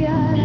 Yeah.